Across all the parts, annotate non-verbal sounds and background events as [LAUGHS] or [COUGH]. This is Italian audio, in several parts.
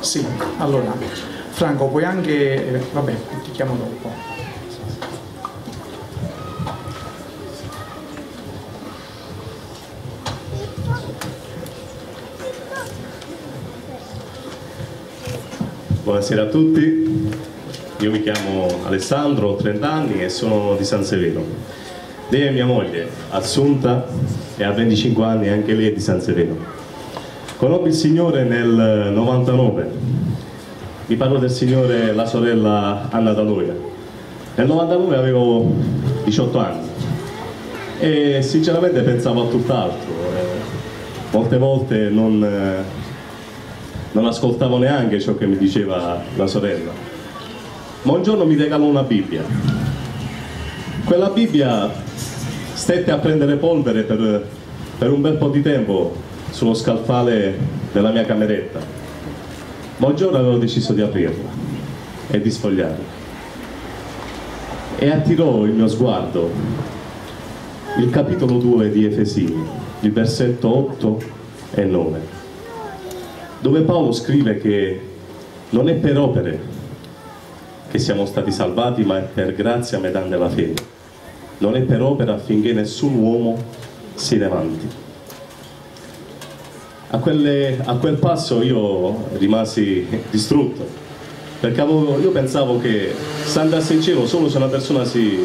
Sì, allora, Franco, puoi anche... eh, vabbè, ti chiamo dopo. Buonasera a tutti, io mi chiamo Alessandro, ho 30 anni e sono di San Severo. Lei è mia moglie, Assunta, e ha 25 anni anche lei è di San Severo. Conobbi il Signore nel 99, vi parlo del Signore la sorella Anna Daloia. Nel 99 avevo 18 anni e sinceramente pensavo a tutt'altro. eh, Molte volte non... eh, non ascoltavo neanche ciò che mi diceva la sorella. Ma un giorno mi regalò una Bibbia. Quella Bibbia stette a prendere polvere per, per un bel po' di tempo sullo scalfale della mia cameretta. Ma un giorno avevo deciso di aprirla e di sfogliarla. E attirò il mio sguardo il capitolo 2 di Efesini, il versetto 8 e 9 dove Paolo scrive che non è per opere che siamo stati salvati, ma è per grazia mediante la fede. Non è per opera affinché nessun uomo si levanti. A, quelle- a quel passo io rimasi distrutto, perché avevo- io pensavo che se in cielo solo se una persona si,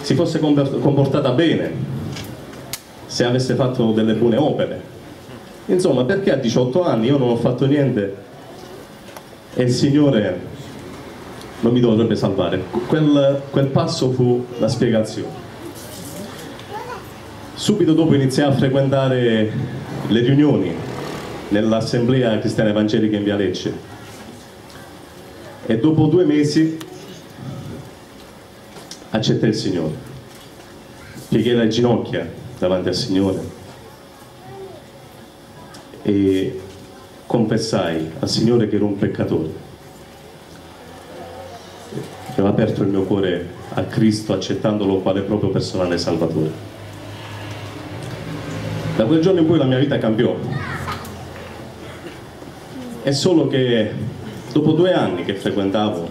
si fosse comportata bene, se avesse fatto delle buone opere. Insomma, perché a 18 anni io non ho fatto niente e il Signore non mi dovrebbe salvare? Quel, quel passo fu la spiegazione. Subito dopo iniziai a frequentare le riunioni nell'Assemblea Cristiana Evangelica in Via Lecce e dopo due mesi accettai il Signore. Piegai le ginocchia davanti al Signore e confessai al Signore che ero un peccatore. E ho aperto il mio cuore a Cristo accettandolo quale proprio personale salvatore. Da quel giorno in poi la mia vita cambiò. È solo che dopo due anni che frequentavo,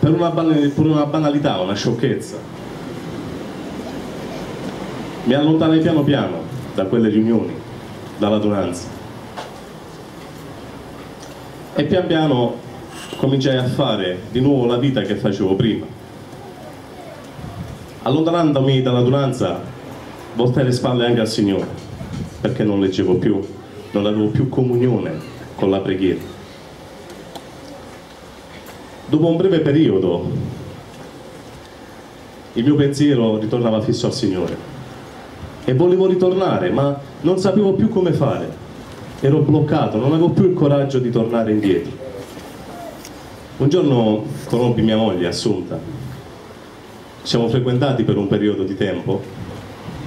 per una, per una banalità, una sciocchezza, mi allontanai piano piano da quelle riunioni, dall'adunanza. E pian piano cominciai a fare di nuovo la vita che facevo prima. Allontanandomi dall'adunanza, voltai le spalle anche al Signore, perché non leggevo più, non avevo più comunione con la preghiera. Dopo un breve periodo, il mio pensiero ritornava fisso al Signore e volevo ritornare, ma non sapevo più come fare. Ero bloccato, non avevo più il coraggio di tornare indietro. Un giorno conobbi mia moglie, Assunta. Ci siamo frequentati per un periodo di tempo,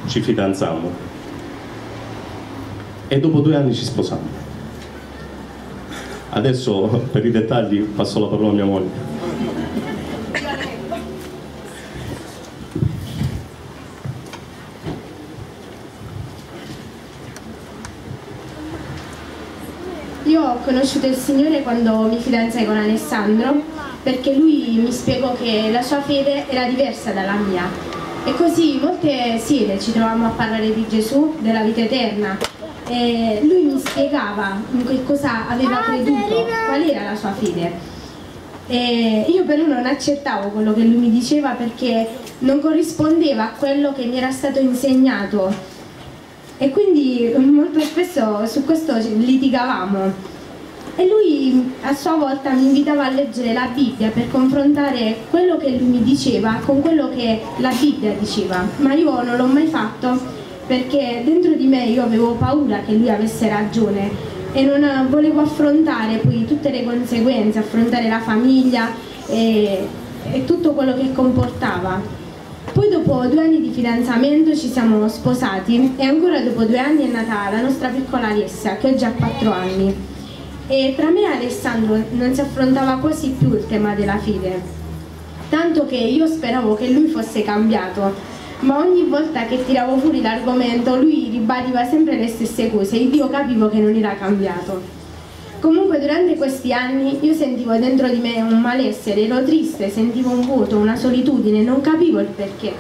ci fidanzammo e dopo due anni ci sposammo. Adesso per i dettagli passo la parola a mia moglie. Io ho conosciuto il Signore quando mi fidanzai con Alessandro perché lui mi spiegò che la sua fede era diversa dalla mia e così molte sere ci trovavamo a parlare di Gesù, della vita eterna e lui mi spiegava in che cosa aveva creduto, qual era la sua fede. E io però non accettavo quello che lui mi diceva perché non corrispondeva a quello che mi era stato insegnato e quindi molto spesso su questo litigavamo. E lui a sua volta mi invitava a leggere la Bibbia per confrontare quello che lui mi diceva con quello che la Bibbia diceva, ma io non l'ho mai fatto perché dentro di me io avevo paura che lui avesse ragione e non volevo affrontare poi tutte le conseguenze, affrontare la famiglia e, e tutto quello che comportava. Poi dopo due anni di fidanzamento ci siamo sposati e ancora dopo due anni è nata la nostra piccola Alessia che oggi ha quattro anni. E tra me e Alessandro non si affrontava quasi più il tema della fede, tanto che io speravo che lui fosse cambiato, ma ogni volta che tiravo fuori l'argomento lui ribadiva sempre le stesse cose ed io capivo che non era cambiato. Comunque durante questi anni io sentivo dentro di me un malessere, ero triste, sentivo un vuoto, una solitudine, non capivo il perché.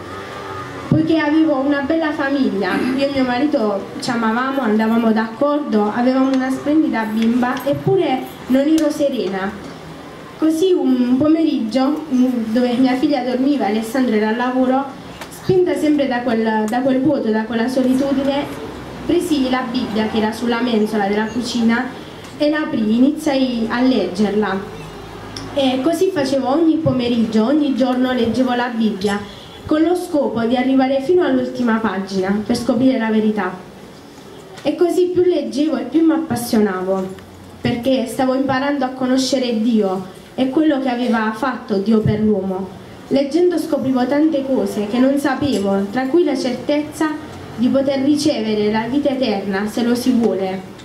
Poiché avevo una bella famiglia, io e mio marito ci amavamo, andavamo d'accordo, avevamo una splendida bimba, eppure non ero serena. Così un pomeriggio, dove mia figlia dormiva e Alessandro era al lavoro, spinta sempre da quel, da quel vuoto, da quella solitudine, presi la Bibbia che era sulla mensola della cucina e la aprì, iniziai a leggerla. E così facevo ogni pomeriggio, ogni giorno leggevo la Bibbia, con lo scopo di arrivare fino all'ultima pagina per scoprire la verità. E così più leggevo e più mi appassionavo, perché stavo imparando a conoscere Dio e quello che aveva fatto Dio per l'uomo. Leggendo scoprivo tante cose che non sapevo, tra cui la certezza di poter ricevere la vita eterna se lo si vuole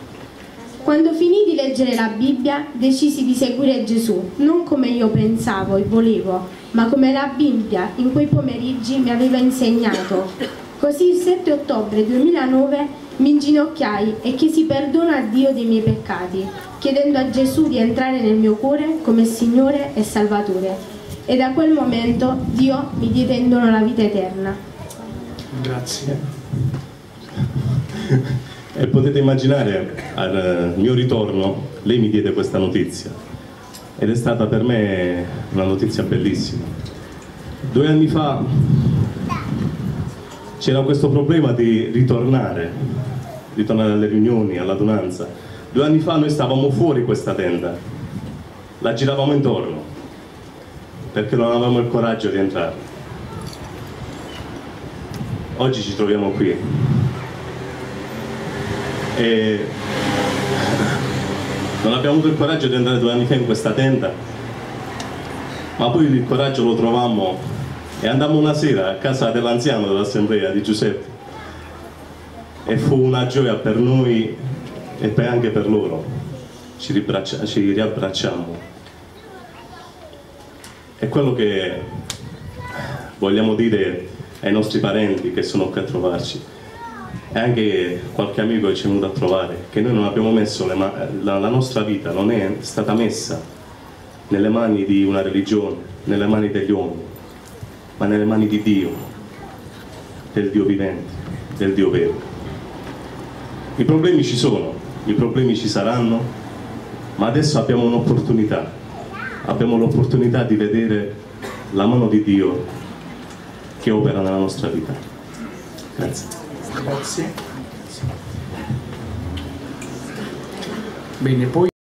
quando finì di leggere la Bibbia, decisi di seguire Gesù, non come io pensavo e volevo, ma come la Bibbia in quei pomeriggi mi aveva insegnato. Così il 7 ottobre 2009 mi inginocchiai e chiesi perdono a Dio dei miei peccati, chiedendo a Gesù di entrare nel mio cuore come Signore e Salvatore. E da quel momento Dio mi diede in dono la vita eterna. Grazie. [LAUGHS] E potete immaginare, al mio ritorno, lei mi diede questa notizia ed è stata per me una notizia bellissima. Due anni fa c'era questo problema di ritornare, ritornare alle riunioni, all'adunanza. Due anni fa noi stavamo fuori questa tenda, la giravamo intorno, perché non avevamo il coraggio di entrare. Oggi ci troviamo qui e non abbiamo avuto il coraggio di andare due anni fa in questa tenda, ma poi il coraggio lo trovammo e andammo una sera a casa dell'anziano dell'assemblea di Giuseppe e fu una gioia per noi e anche per loro. Ci, ci riabbracciamo. E quello che vogliamo dire ai nostri parenti che sono qui a trovarci e anche qualche amico che ci è venuto a trovare, che noi non abbiamo messo la, la nostra vita, non è stata messa nelle mani di una religione, nelle mani degli uomini, ma nelle mani di Dio, del Dio vivente, del Dio vero. I problemi ci sono, i problemi ci saranno, ma adesso abbiamo un'opportunità, abbiamo l'opportunità di vedere la mano di Dio che opera nella nostra vita. Grazie. Grazie. Bene, poi